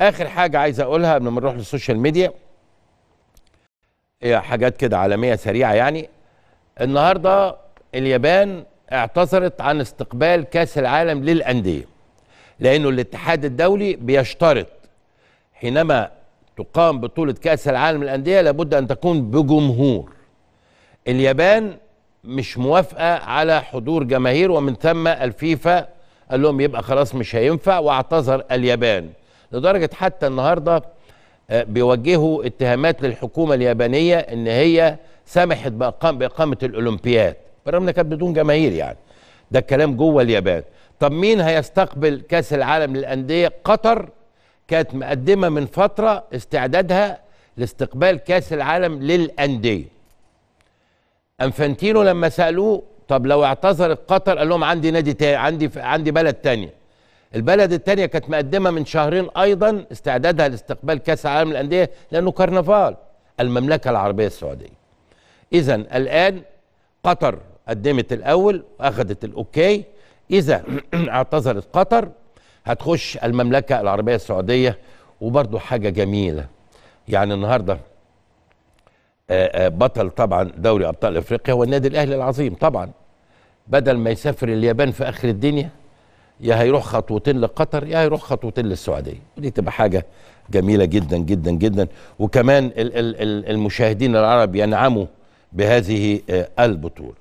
آخر حاجة عايز أقولها قبل ما نروح لل social media هي حاجات كده عالمية سريعة يعني. النهارده اليابان اعتذرت عن استقبال كأس العالم للأندية لأنه الاتحاد الدولي بيشترط حينما تقام بطولة كأس العالم للأندية لابد أن تكون بجمهور. اليابان مش موافقة على حضور جماهير ومن ثم الفيفا قال لهم يبقى خلاص مش هينفع واعتذر اليابان. لدرجة حتى النهارده آه، بيوجهوا اتهامات للحكومة اليابانية إن هي سمحت باقامه الأولمبياد. برغم إنها كانت بدون جماهير يعني. ده الكلام جوه اليابان. طب مين هيستقبل كأس العالم للأندية؟ قطر كانت مقدمة من فترة استعدادها لاستقبال كأس العالم للأندية. أنفانتينو لما سألوه طب لو اعتذرت قطر قال لهم عندي نادي تاني عندي عندي بلد تانية. البلد التانية كانت مقدمة من شهرين أيضا استعدادها لاستقبال كأس العالم للأندية لأنه كرنفال المملكة العربية السعودية. إذا الآن قطر قدمت الأول وأخذت الأوكي. إذا اعتذرت قطر هتخش المملكة العربية السعودية. وبرضو حاجة جميلة يعني النهارده آه، آه، بطل طبعا دوري أبطال إفريقيا هو النادي الأهلي العظيم طبعا. بدل ما يسافر اليابان في آخر الدنيا يا هيروح خطوتين لقطر يا هيروح خطوتين للسعودية. ودي تبقى حاجة جميلة جدا جدا جدا. وكمان ال- ال- ال- المشاهدين العرب ينعموا بهذه آه، البطولة.